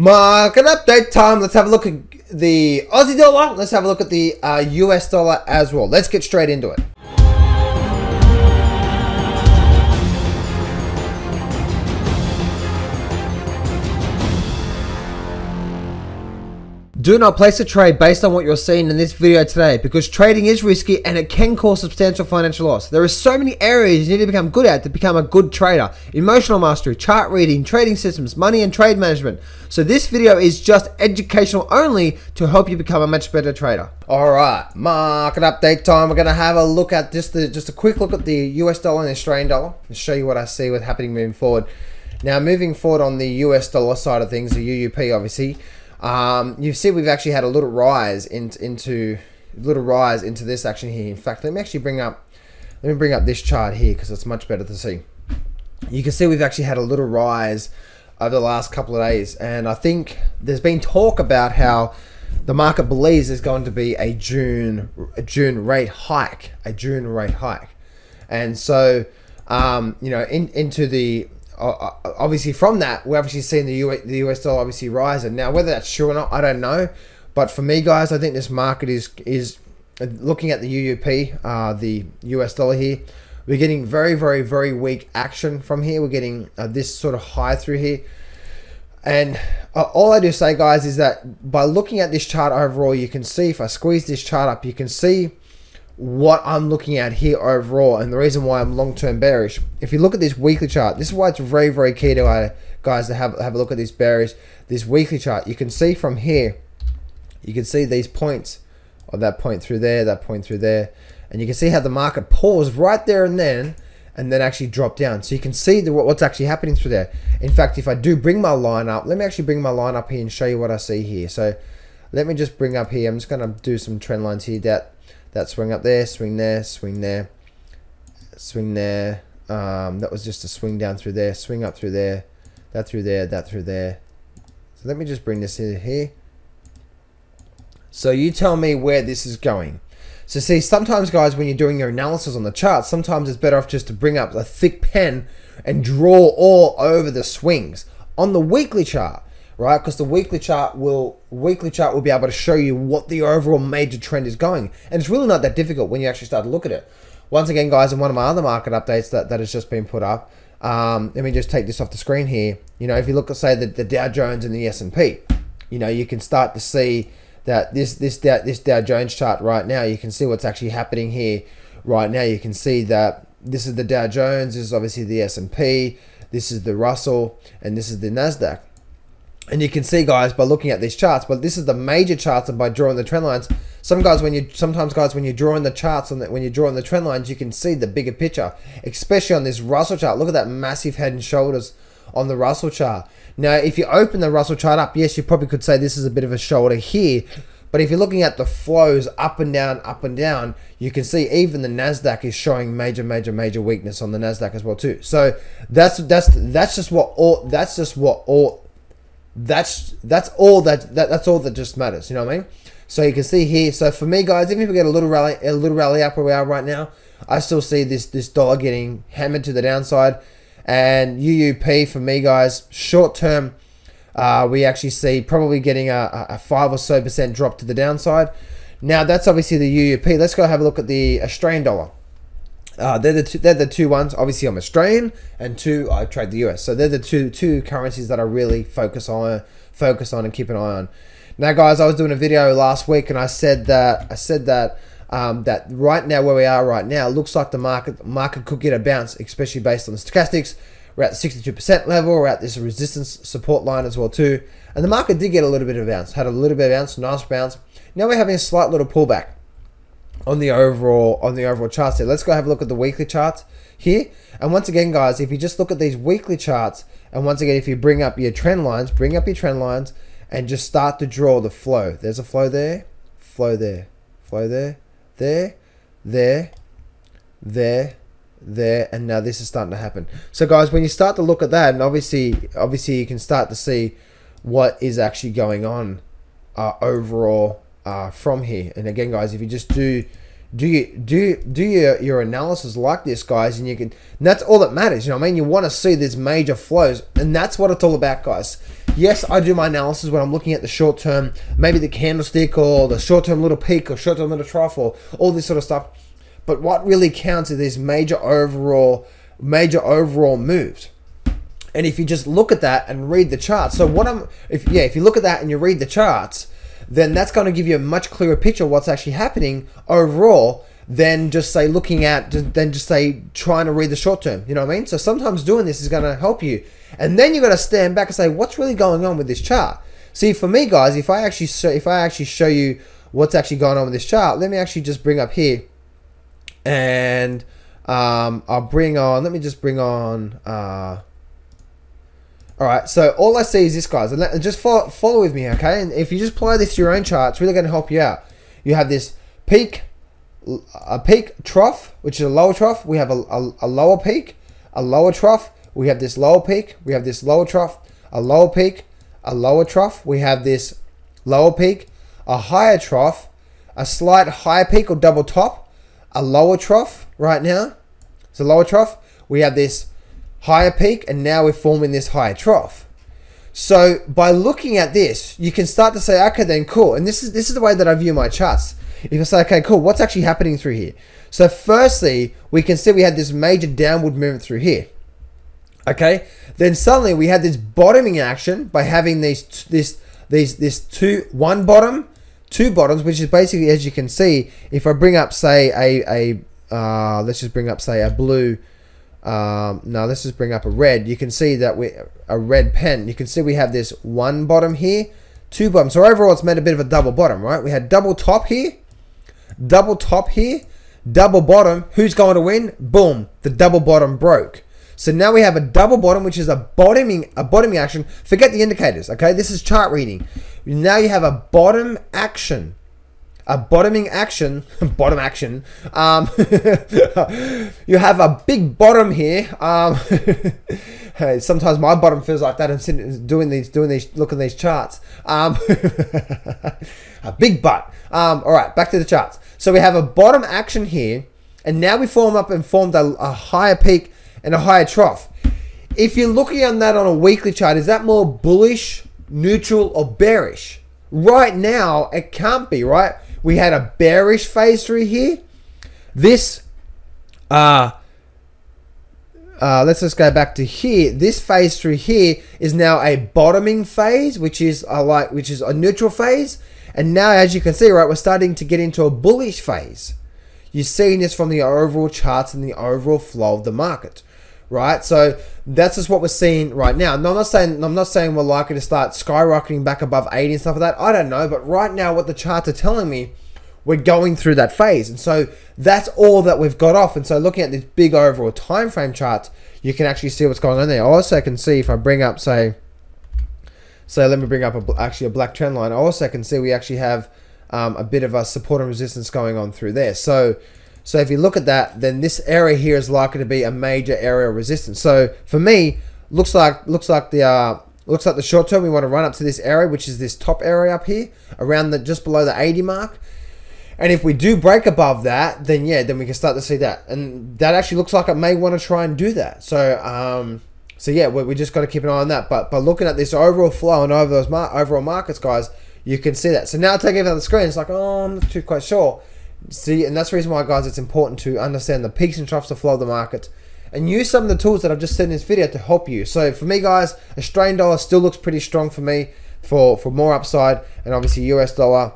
Market update time. Let's have a look at the Aussie dollar. Let's have a look at the uh, US dollar as well. Let's get straight into it. Do not place a trade based on what you're seeing in this video today because trading is risky and it can cause substantial financial loss. There are so many areas you need to become good at to become a good trader. Emotional mastery, chart reading, trading systems, money and trade management. So this video is just educational only to help you become a much better trader. Alright, market update time. We're going to have a look at just the just a quick look at the US dollar and the Australian dollar and show you what I see with happening moving forward. Now moving forward on the US dollar side of things, the UUP obviously, um, you see, we've actually had a little rise in, into little rise into this action here. In fact, let me actually bring up let me bring up this chart here because it's much better to see. You can see we've actually had a little rise over the last couple of days, and I think there's been talk about how the market believes there's going to be a June a June rate hike, a June rate hike, and so um, you know in, into the obviously from that, we're obviously seeing the US, the US dollar obviously rising. Now, whether that's true or not, I don't know. But for me, guys, I think this market is is looking at the UUP, uh, the US dollar here. We're getting very, very, very weak action from here. We're getting uh, this sort of high through here. And uh, all I do say, guys, is that by looking at this chart overall, you can see if I squeeze this chart up, you can see what I'm looking at here overall and the reason why I'm long-term bearish. If you look at this weekly chart, this is why it's very, very key to uh, guys to have, have a look at this bearish, this weekly chart. You can see from here, you can see these points, or that point through there, that point through there, and you can see how the market paused right there and then, and then actually dropped down. So you can see the, what's actually happening through there. In fact, if I do bring my line up, let me actually bring my line up here and show you what I see here. So let me just bring up here. I'm just going to do some trend lines here that that swing up there, swing there, swing there, swing there. Um, that was just a swing down through there, swing up through there, that through there, that through there. So let me just bring this in here. So you tell me where this is going. So see, sometimes guys, when you're doing your analysis on the chart, sometimes it's better off just to bring up a thick pen and draw all over the swings. On the weekly chart, right? Because the weekly chart will weekly chart will be able to show you what the overall major trend is going, and it's really not that difficult when you actually start to look at it. Once again, guys, in one of my other market updates that, that has just been put up, um, let me just take this off the screen here. You know, if you look at say the, the Dow Jones and the S and P, you know, you can start to see that this this Dow, this Dow Jones chart right now. You can see what's actually happening here right now. You can see that this is the Dow Jones. This is obviously the S and P. This is the Russell, and this is the Nasdaq. And you can see, guys, by looking at these charts, but this is the major charts, and by drawing the trend lines, some guys, when you sometimes guys, when you're drawing the charts and when you're drawing the trend lines, you can see the bigger picture, especially on this Russell chart. Look at that massive head and shoulders on the Russell chart. Now, if you open the Russell chart up, yes, you probably could say this is a bit of a shoulder here, but if you're looking at the flows up and down, up and down, you can see even the Nasdaq is showing major, major, major weakness on the Nasdaq as well too. So that's that's that's just what all that's just what all that's that's all that, that that's all that just matters. You know what I mean? So you can see here. So for me, guys, even if we get a little rally, a little rally up where we are right now, I still see this this dollar getting hammered to the downside. And UUP for me, guys, short term, uh, we actually see probably getting a, a five or so percent drop to the downside. Now that's obviously the UUP. Let's go have a look at the Australian dollar. Uh, they're the two, they're the two ones. Obviously, I'm Australian, and two I trade the US. So they're the two two currencies that I really focus on focus on and keep an eye on. Now, guys, I was doing a video last week, and I said that I said that um, that right now where we are right now looks like the market market could get a bounce, especially based on the stochastics. We're at the 62% level. We're at this resistance support line as well too, and the market did get a little bit of bounce. Had a little bit of bounce, nice bounce. Now we're having a slight little pullback on the overall on the overall charts here. Let's go have a look at the weekly charts here. And once again, guys, if you just look at these weekly charts, and once again, if you bring up your trend lines, bring up your trend lines, and just start to draw the flow. There's a flow there, flow there, flow there, there, there, there, there, and now this is starting to happen. So, guys, when you start to look at that, and obviously, obviously, you can start to see what is actually going on uh, overall uh, from here. And again, guys, if you just do do do do your, your analysis like this, guys, and you can. And that's all that matters. You know, I mean, you want to see these major flows, and that's what it's all about, guys. Yes, I do my analysis when I'm looking at the short term, maybe the candlestick or the short term little peak or short term little trough or all this sort of stuff. But what really counts are these major overall, major overall moves. And if you just look at that and read the charts, so what I'm, if yeah, if you look at that and you read the charts, then that's going to give you a much clearer picture of what's actually happening overall than just say looking at, than just say trying to read the short term. You know what I mean? So sometimes doing this is going to help you, and then you got to stand back and say, what's really going on with this chart? See, for me, guys, if I actually show, if I actually show you what's actually going on with this chart, let me actually just bring up here, and um, I'll bring on. Let me just bring on. Uh, all right, so all I see is this, guys, and, just follow, follow with me, okay? And if you just apply this to your own chart, it's really going to help you out. You have this peak, a peak trough, which is a lower trough. We have a, a, a lower peak, a lower trough. We have this lower peak. We have this lower trough, a lower peak, a lower trough. We have this lower peak, a higher trough, a slight higher peak or double top, a lower trough right now. So lower trough. We have this higher peak, and now we're forming this higher trough. So by looking at this, you can start to say, okay, then cool. And this is this is the way that I view my charts. If I say, okay, cool, what's actually happening through here? So firstly, we can see we had this major downward movement through here. Okay, then suddenly we had this bottoming action by having these this these this two one bottom, two bottoms, which is basically as you can see, if I bring up say a a uh, let's just bring up say a blue um, now let's just bring up a red. You can see that we a red pen. You can see we have this one bottom here, two bottoms. So overall, it's made a bit of a double bottom, right? We had double top here, double top here, double bottom. Who's going to win? Boom! The double bottom broke. So now we have a double bottom, which is a bottoming a bottoming action. Forget the indicators, okay? This is chart reading. Now you have a bottom action a bottoming action, bottom action. Um, you have a big bottom here. Um, sometimes my bottom feels like that. I'm sitting doing these, doing these, looking these charts. Um, a big butt. Um, all right, back to the charts. So we have a bottom action here, and now we form up and formed a, a higher peak and a higher trough. If you're looking at that on a weekly chart, is that more bullish, neutral, or bearish? Right now, it can't be, right? We had a bearish phase through here. This, uh, uh, let's just go back to here. This phase through here is now a bottoming phase, which is a like, which is a neutral phase. And now, as you can see, right, we're starting to get into a bullish phase. You're seeing this from the overall charts and the overall flow of the market right? So that's just what we're seeing right now. No, I'm not saying I'm not saying we're likely to start skyrocketing back above 80 and stuff like that. I don't know, but right now what the charts are telling me, we're going through that phase. And so that's all that we've got off. And so looking at this big overall time frame chart, you can actually see what's going on there. I also can see if I bring up say so let me bring up a, actually a black trend line. I also can see we actually have um, a bit of a support and resistance going on through there. So so if you look at that, then this area here is likely to be a major area of resistance. So for me, looks like looks like the uh, looks like the short term we want to run up to this area, which is this top area up here, around the just below the 80 mark. And if we do break above that, then yeah, then we can start to see that. And that actually looks like it may want to try and do that. So um, so yeah, we, we just got to keep an eye on that. But by looking at this overall flow and over those mar overall markets, guys, you can see that. So now taking it the screen, it's like, oh, I'm not too quite sure. See, and that's the reason why, guys, it's important to understand the peaks and troughs of flow of the market and use some of the tools that I've just said in this video to help you. So for me, guys, Australian dollar still looks pretty strong for me for, for more upside, and obviously US dollar.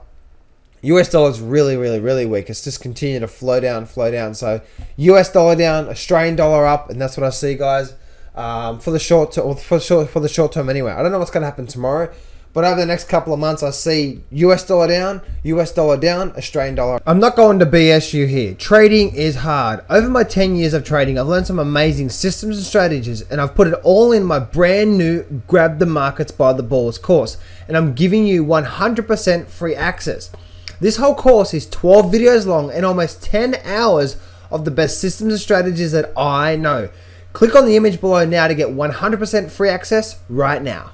US dollar is really, really, really weak. It's just continuing to flow down, flow down. So US dollar down, Australian dollar up, and that's what I see, guys. Um, for the short, or for short, for the short term anyway. I don't know what's going to happen tomorrow. But over the next couple of months, I see US dollar down, US dollar down, Australian dollar. I'm not going to BS you here. Trading is hard. Over my 10 years of trading, I've learned some amazing systems and strategies, and I've put it all in my brand new Grab the Markets by the Balls course. And I'm giving you 100% free access. This whole course is 12 videos long and almost 10 hours of the best systems and strategies that I know. Click on the image below now to get 100% free access right now.